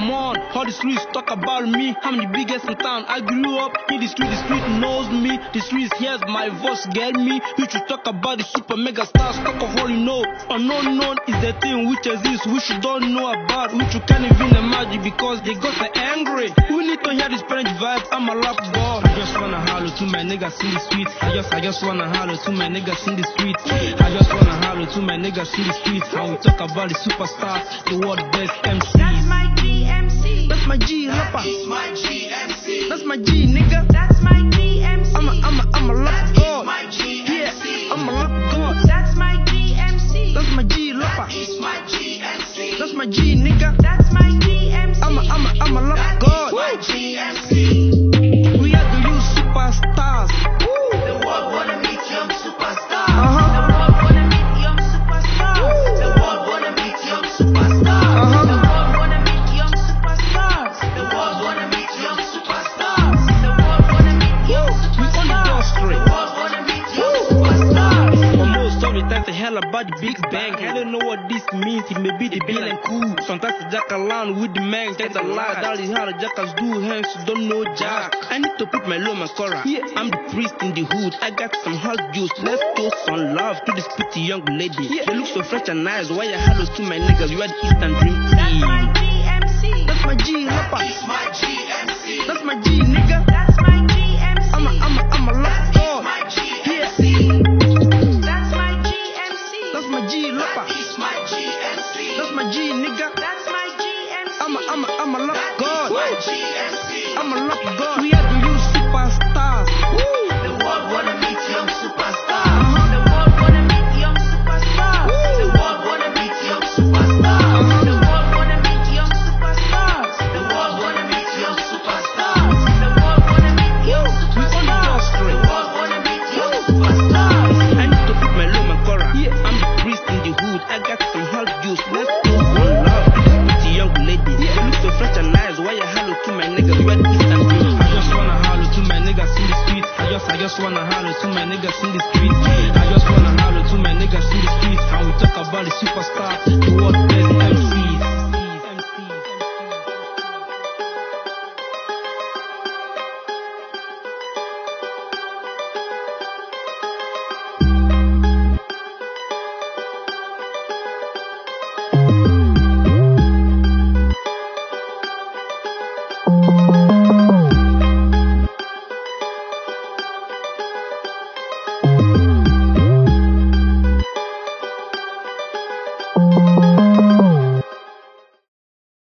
All the streets talk about me. I'm the biggest in town. I grew up in the street. The street knows me. The streets hears my voice, get me. You should talk about the super mega stars. Talk of all you know. Unknown known is the thing which exists, which you don't know about, which you can't even imagine because they got so angry. We need to hear this parent vibe. I'm a rap god. I just wanna holler to my niggas in the streets. I just, I just wanna holler to my niggas in the streets. I just wanna holler to my niggas in the streets. And we talk about the superstars, the world best MCs. That's my GMC. That's my G rapper. That's My GMC. That's my G nigga. That's my GMC. I'm a, I'm a, I'm a rap god. My Yeah, GMC. I'm a rap god. That's my GMC. That's my G rapper. It's my GMC. That's my G nigga. That's my GMC. I'm a, I'm a, I'm a rap god. That's My GMC. Of the time, about the Big Bang. I don't know what this means. It may be the bill and cool. Sometimes the jack around with the man. That's a lie. That is how the jackals do. Hence, you don't know jack. I need to put my low Cora. Yeah, I'm the priest in the hood. I got some hot juice. Let's go some love to this pretty young lady. Yeah. They look so fresh and nice. Why you hello to my niggas? You are the Eastern Dream That's my Team. GMC. That's my G rapper. GMC. That's my G nigga. That's my GMC. I'm a, I'm a, I'm a rap god. That's My GMC. I'm a rap god. We One love pretty young lady. They look so fresh and nice. Why you hello to my niggas? You the Eastern Dream. I just wanna holler to my niggas in the street. I just, I just wanna holler to my niggas in the street. I just wanna